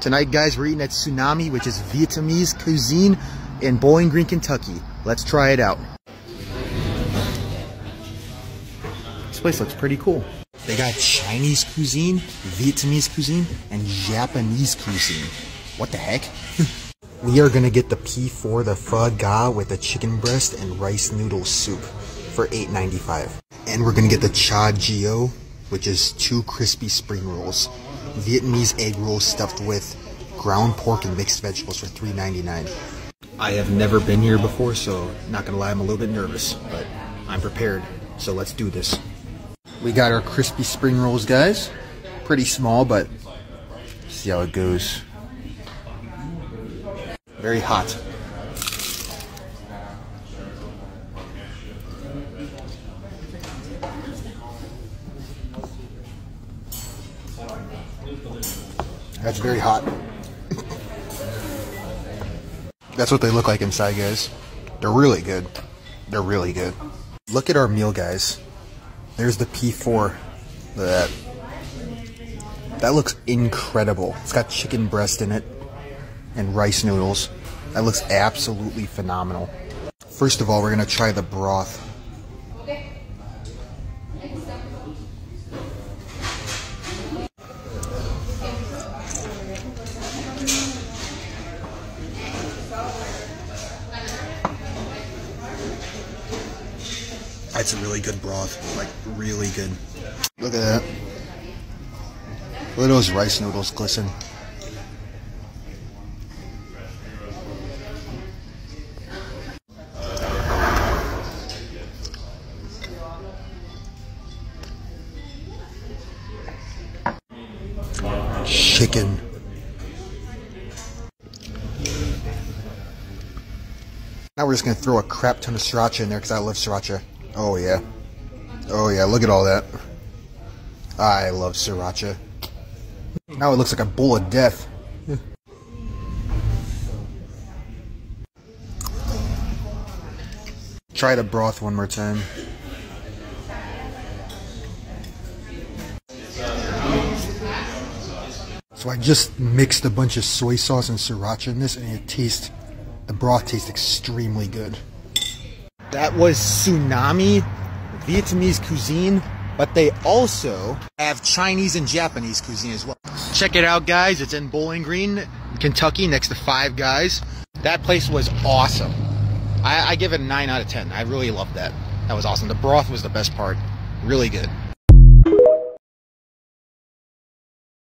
Tonight, guys, we're eating at Tsunami, which is Vietnamese cuisine in Bowling Green, Kentucky. Let's try it out. This place looks pretty cool. They got Chinese cuisine, Vietnamese cuisine, and Japanese cuisine. What the heck? we are gonna get the P4, the pho ga with the chicken breast and rice noodle soup for $8.95. And we're gonna get the cha gio, which is two crispy spring rolls. Vietnamese egg rolls stuffed with ground pork and mixed vegetables for $3.99. I have never been here before, so not gonna lie, I'm a little bit nervous, but I'm prepared. So let's do this. We got our crispy spring rolls, guys. Pretty small, but see how it goes. Very hot. That's very hot. That's what they look like inside, guys. They're really good. They're really good. Look at our meal, guys. There's the P4. That. That looks incredible. It's got chicken breast in it and rice noodles. That looks absolutely phenomenal. First of all, we're going to try the broth. That's a really good broth. Like, really good. Look at that. Look at those rice noodles glisten. Chicken. Now we're just gonna throw a crap ton of sriracha in there because I love sriracha. Oh yeah. Oh yeah, look at all that. I love sriracha. Now it looks like a bowl of death. Try the broth one more time. So I just mixed a bunch of soy sauce and sriracha in this and it tastes, the broth tastes extremely good. That was Tsunami Vietnamese cuisine, but they also have Chinese and Japanese cuisine as well. Check it out, guys. It's in Bowling Green, Kentucky, next to Five Guys. That place was awesome. I, I give it a 9 out of 10. I really loved that. That was awesome. The broth was the best part. Really good.